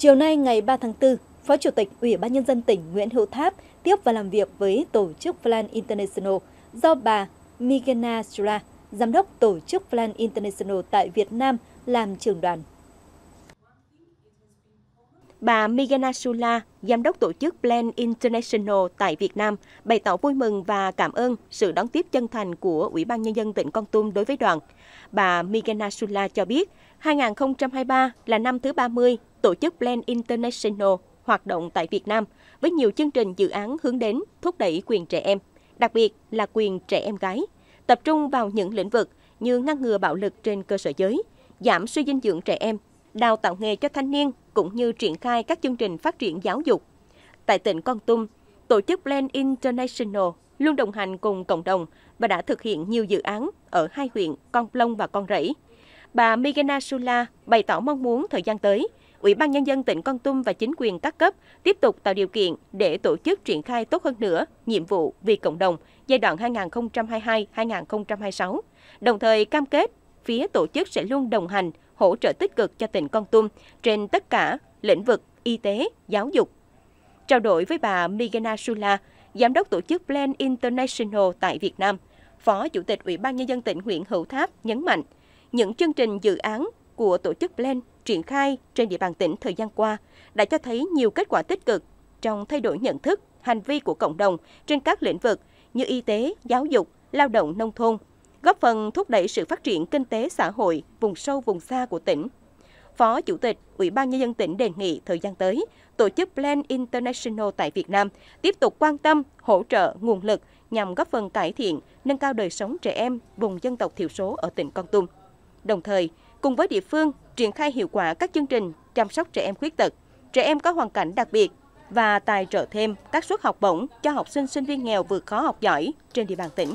Chiều nay ngày 3 tháng 4, Phó Chủ tịch Ủy ban Nhân dân tỉnh Nguyễn Hữu Tháp tiếp và làm việc với Tổ chức Plan International do bà Migena Sula, Giám đốc Tổ chức Plan International tại Việt Nam, làm trưởng đoàn. Bà Migena Sula, Giám đốc Tổ chức Plan International tại Việt Nam, bày tỏ vui mừng và cảm ơn sự đón tiếp chân thành của Ủy ban Nhân dân tỉnh Con Tum đối với đoàn. Bà Migena Sula cho biết, 2023 là năm thứ 30 Tổ chức Plan International hoạt động tại Việt Nam với nhiều chương trình dự án hướng đến thúc đẩy quyền trẻ em, đặc biệt là quyền trẻ em gái, tập trung vào những lĩnh vực như ngăn ngừa bạo lực trên cơ sở giới, giảm suy dinh dưỡng trẻ em, đào tạo nghề cho thanh niên cũng như triển khai các chương trình phát triển giáo dục. Tại tỉnh Con Tum, tổ chức Plan International luôn đồng hành cùng cộng đồng và đã thực hiện nhiều dự án ở hai huyện Con Plong và Con Rẫy. Bà Migena Sula bày tỏ mong muốn thời gian tới, Ủy ban Nhân dân tỉnh Con Tum và chính quyền các cấp tiếp tục tạo điều kiện để tổ chức triển khai tốt hơn nữa nhiệm vụ vì cộng đồng giai đoạn 2022-2026, đồng thời cam kết phía tổ chức sẽ luôn đồng hành, hỗ trợ tích cực cho tỉnh Con Tum trên tất cả lĩnh vực y tế, giáo dục. Trao đổi với bà Migena Sula, Giám đốc tổ chức Plan International tại Việt Nam, Phó Chủ tịch Ủy ban Nhân dân tỉnh huyện Hữu Tháp nhấn mạnh, những chương trình dự án của tổ chức Plan triển khai trên địa bàn tỉnh thời gian qua đã cho thấy nhiều kết quả tích cực trong thay đổi nhận thức, hành vi của cộng đồng trên các lĩnh vực như y tế, giáo dục, lao động nông thôn, góp phần thúc đẩy sự phát triển kinh tế xã hội vùng sâu vùng xa của tỉnh. Phó Chủ tịch Ủy ban Nhân dân tỉnh đề nghị thời gian tới, tổ chức Plan International tại Việt Nam tiếp tục quan tâm, hỗ trợ nguồn lực nhằm góp phần cải thiện, nâng cao đời sống trẻ em vùng dân tộc thiểu số ở tỉnh Con Tum. Đồng thời, cùng với địa phương triển khai hiệu quả các chương trình chăm sóc trẻ em khuyết tật, trẻ em có hoàn cảnh đặc biệt và tài trợ thêm các suất học bổng cho học sinh sinh viên nghèo vượt khó học giỏi trên địa bàn tỉnh.